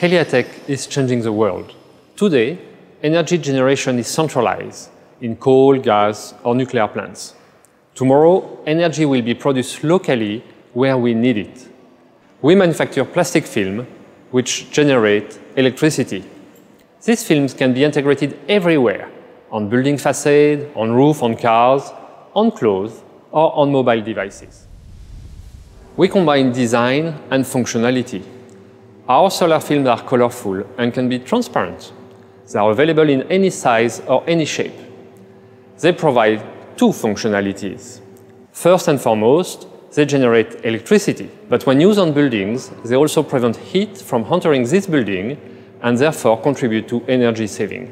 Heliatek is changing the world. Today, energy generation is centralized in coal, gas, or nuclear plants. Tomorrow, energy will be produced locally where we need it. We manufacture plastic film, which generate electricity. These films can be integrated everywhere, on building facade, on roof, on cars, on clothes, or on mobile devices. We combine design and functionality. Our solar films are colorful and can be transparent. They are available in any size or any shape. They provide two functionalities. First and foremost, they generate electricity, but when used on buildings, they also prevent heat from entering this building and therefore contribute to energy saving.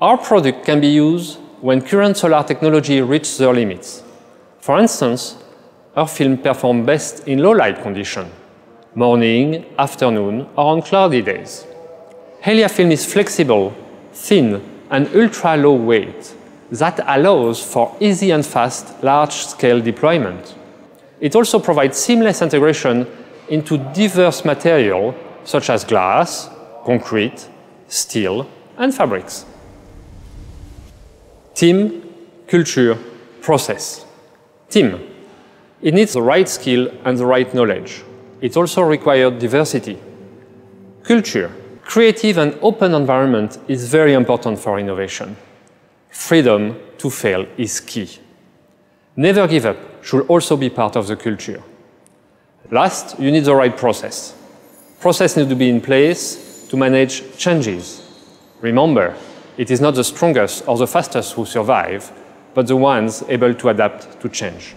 Our product can be used when current solar technology reaches their limits. For instance, our film performs best in low light conditions, morning, afternoon, or on cloudy days. Helia film is flexible, thin, and ultra low weight that allows for easy and fast large-scale deployment. It also provides seamless integration into diverse materials such as glass, concrete, steel, and fabrics. Team, culture, process. Team. It needs the right skill and the right knowledge. It also required diversity. Culture. Creative and open environment is very important for innovation. Freedom to fail is key. Never give up should also be part of the culture. Last, you need the right process. Process needs to be in place to manage changes. Remember, it is not the strongest or the fastest who survive, but the ones able to adapt to change.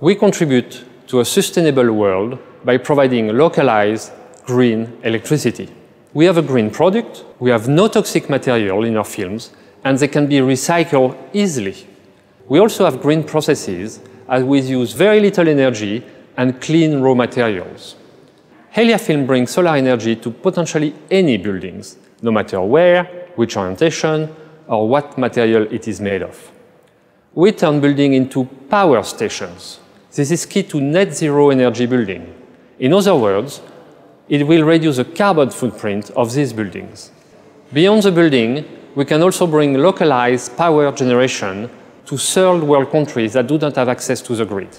We contribute to a sustainable world by providing localized green electricity. We have a green product, we have no toxic material in our films, and they can be recycled easily. We also have green processes as we use very little energy and clean raw materials. Helia Film brings solar energy to potentially any buildings, no matter where, which orientation, or what material it is made of. We turn building into power stations. This is key to net zero energy building. In other words, it will reduce the carbon footprint of these buildings. Beyond the building, we can also bring localized power generation to third world countries that do not have access to the grid.